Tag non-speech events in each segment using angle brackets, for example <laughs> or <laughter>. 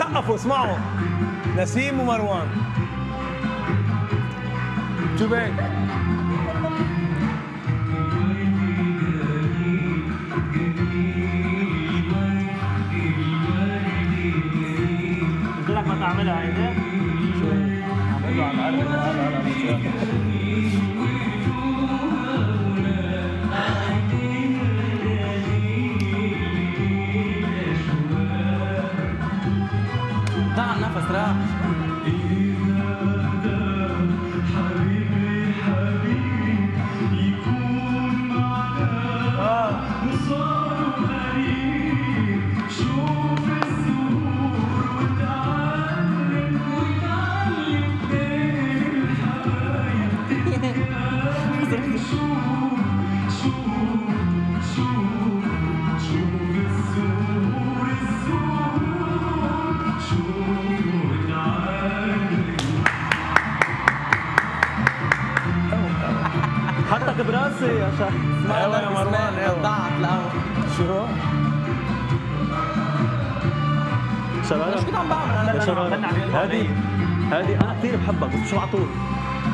سقفوا اسمعوا نسيم ومروان؟ براسي يا أيوه مروان ضعت القهوة شو؟ شباب مش كنت عم بعمل أنا يا شباب هذه هذه أنا كثير بحبك بس مش معطول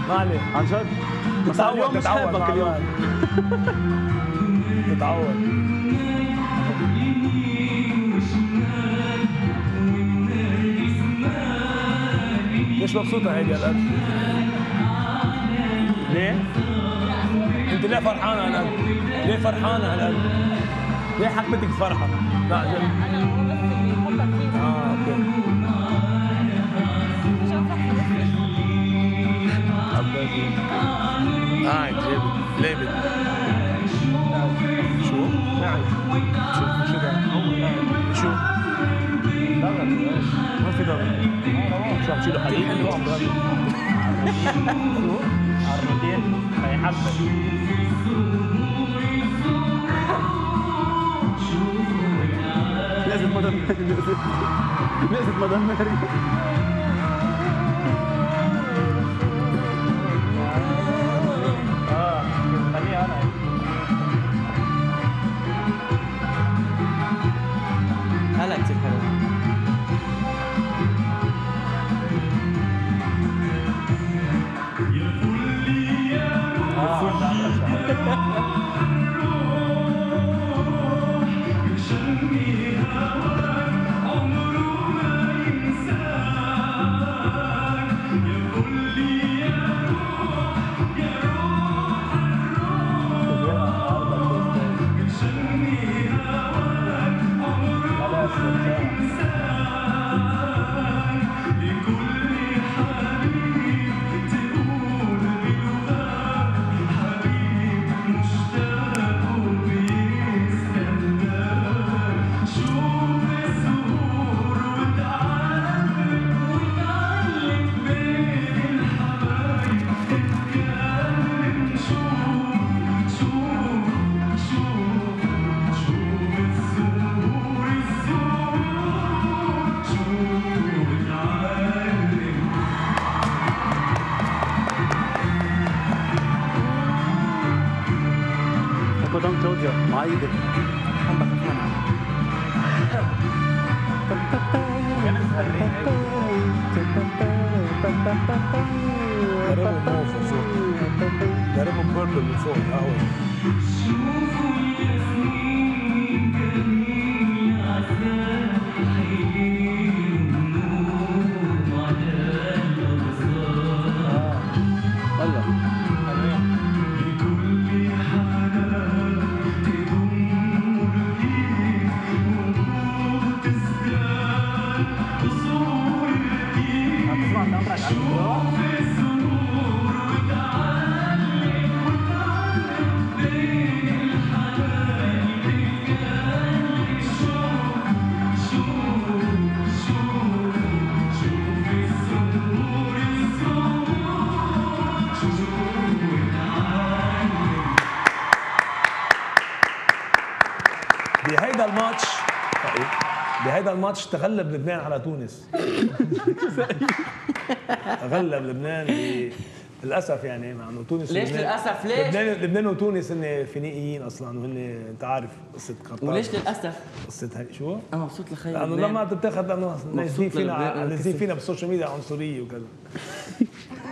ما عليه عن جد بس اليوم مش حابك اليوم. تتعود ليش مبسوطة هيدي هالقد؟ ليه؟ انت ليه فرحانة هالقد؟ ليه فرحانة هالقد؟ ليه حكمتك الفرحة؟ لا جد آه أوكي قاعد جيبت ليبت شو؟ نعم شو شو؟ شو؟ ما في ضغط شو عم عم بغني شو؟ عرفتين هي حبه لازم مدام لازم مدام How? I'm back. Come on. Daremos muerto en el. Ah, بهيدا الماتش تغلب لبنان على تونس تغلب لبنان للأسف يعني مع إنه تونس ليش للأسف؟ ليش؟ لبنان لبنان وتونس هن فينيقيين أصلا وهن أنت عارف قصة قطر وليش للأسف؟ قصة هي شو؟ أنا مبسوط لخير لأنه. لما بتتاخذ لأنه نازلين فينا. نازلين فينا بال social media عنصرية وكذا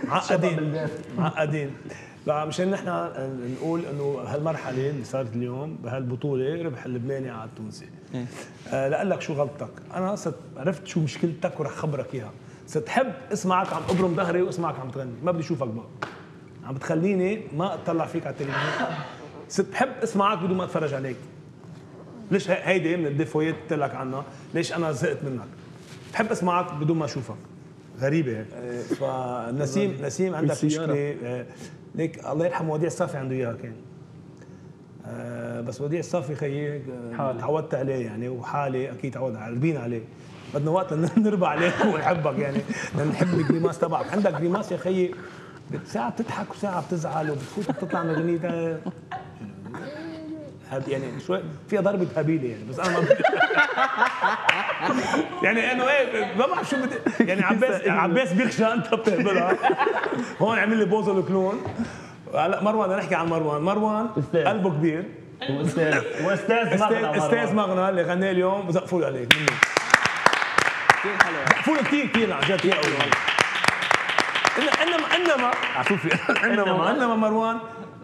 معقدين معقدين فمشان نحن نقول إنه هالمرحلة اللي صارت اليوم بهالبطولة ربح اللبناني على التونسي. إيه. آه لأقول لك شو غلطتك أنا صرت عرفت شو مشكلتك ورح خبرك إياها. صرت حب أسمعك عم أبرم ظهري وأسمعك عم تغني. ما بدي أشوفك بقى. عم بتخليني ما أطلع فيك على التلفزيون. صرت بحب أسمعك بدون ما أتفرج عليك. ليش هي- هيدي من الديفويات قلت لك عنها؟ ليش أنا زهقت منك؟ بحب أسمعك بدون ما أشوفك. غريبة هيك. فنسيم <laughs> نسيم عندك. مشكلة. آه، ليك الله يرحم وديع الصافي عنده إياها كان. آه، بس وديع الصافي خيي آه،. تعودت عليه يعني وحالي أكيد تعود قلبين عليه. بدنا وقت <laughs> نربى عليه ونحبك يعني نحب الجريماس تبعك. عندك جريماس يا خيي؟ ساعة بتضحك وساعة بتزعل وبتفوت بتطلع من هب- <laughs> يعني شوي فيها ضربة هبيلة يعني بس أنا ما يعني انه إيه ما بعرف شو بدي يعني عباس <laughs> عباس بيخشى أنت بتهبلها هون عمل لي pose ال clown هلا مروان بدنا نحكي عن مروان. مروان. قلبه كبير. وأستاذ. وأستاذ أستاذ أستاذ مغنى اللي غناه اليوم. بزقفوا له عليك مني. كثير حلو زقفوا له كثير كثير عن جد كثير قوي. إن- انما انما عفوفي <laughs> انما انما مروان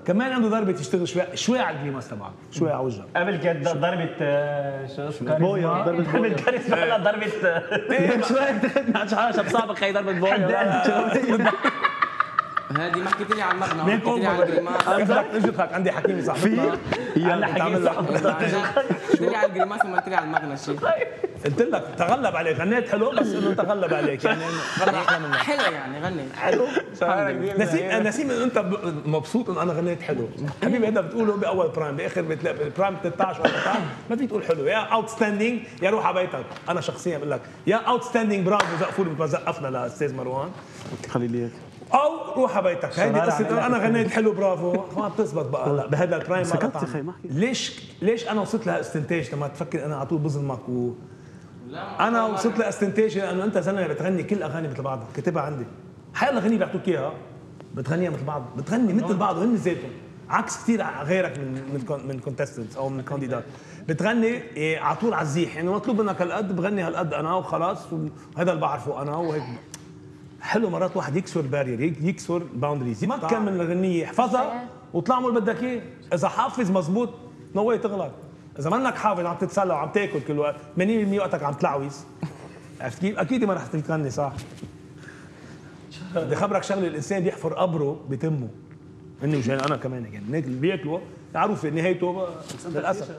كمان عنده ضربة تشتغل شوي شوي على ال grimace تبعك شوي على وجهك قبل كانت ضربة آه، شو اسمه؟ بويا، ضربة بويا. قبل كاريزما لا ضربة آه، <laughs> شوي. حاجة بصابك خي ضربه بويا هذه ما حكيت لي عن المغنى ما حكيت لي عن ال grimace اجتك اجتك عندي حكيمي صاحبتنا يلا قال لك تعمل لك قلت لي على ال grimace وما قلت لي على المغنى شيء قلت لك تغلب عليك. غنيت حلو بس إنه تغلب عليك. يعني غنى أحلى منك. حلو يعني غني. حلو. نسيم نسيم أنت مبسوط إنه أنا غنيت حلو. حبيبي هذا بتقوله بأول prime بآخر prime 13 و 14 ما في تقول حلو. يا outstanding يا روح على بيتك. أنا شخصيا بقول لك يا outstanding برافو زقفوا لي مثل ما زقفنا لأستاذ مروان. خلي لي أو روح على بيتك. هيدي قصة. أنا غنيت حلو برافو. <laughs> ما بتزبط بقى. هلا بهذا ال prime ما سكت يا. أخي، ما حكيت. ليش ليش أنا وصلت لاستنتاج لما تفكر أنا على طول بظلمك و أنا وصلت لاستنتاج لأنه أنت زلمة بتغني كل أغاني مثل بعضها. كاتبها عندي. حي الاغاني بيعطوك إياها. بتغنيها مثل بعض. بتغني مثل بعض وهن ذاتهم عكس كثير غيرك من من من contestants أو من candidats بتغني إيه، على طول على الزيح. يعني مطلوب منك هالقد بغني هالقد أنا وخلاص وهذا اللي بعرفه أنا وهيك. حلو مرات واحد يكسر barrier يكسر ال boundaries يتمكن من الغنية يحفظها وطلع اللي بدك إياه. إذا حافظ مزبوط no way تغلط. إذا منك حافظ عم تتسلى وعم تاكل كل وقت 80% وقتك عم تلعوز <laughs> عرفت كيف؟ أكيد ما رح تغني صح. بدي خبرك شغلة الإنسان بيحفر قبره بتمه. اني وجاي أنا كمان يعني اللي بياكله. معروفه نهايته للأسف.